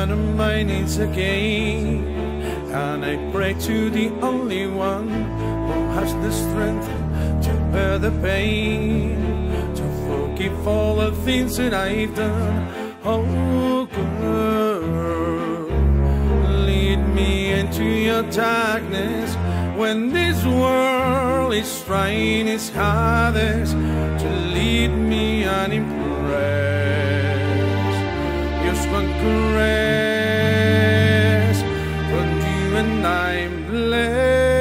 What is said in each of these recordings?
down on my knees again. And I pray to the only one who has the strength to bear the pain, to forgive all the things that I've done. Oh, girl, lead me into your darkness when this world is trying its hardest to lead me unimpressed. Just one caress from you and I'm blessed.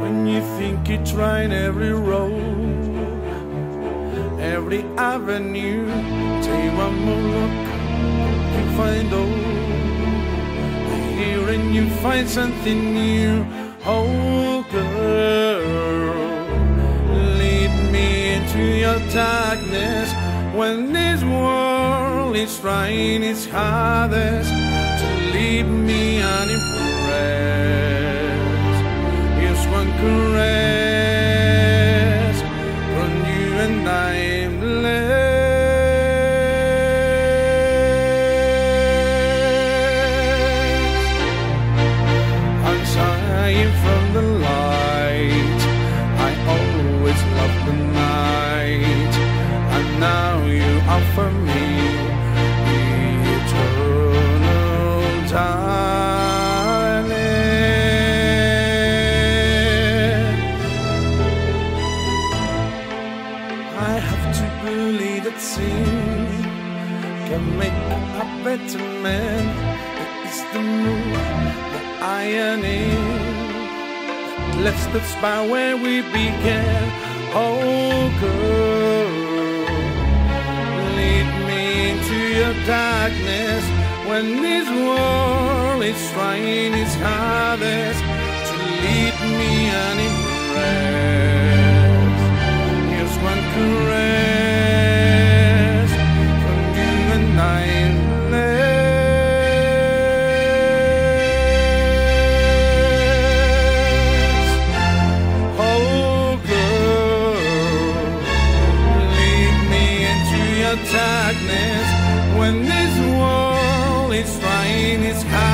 When you think you tried every road, every avenue, take one more look, you find old. You find something new. Oh, girl, lead me into your darkness when this world is trying its hardest to leave me unimpressed. Just one caress from you and I'm can make a better man. It is the mood, the irony that left us by where we began. Oh, girl, lead me into your darkness when this world is trying its hardest to lead me unimpressed. When this world is trying its hardest.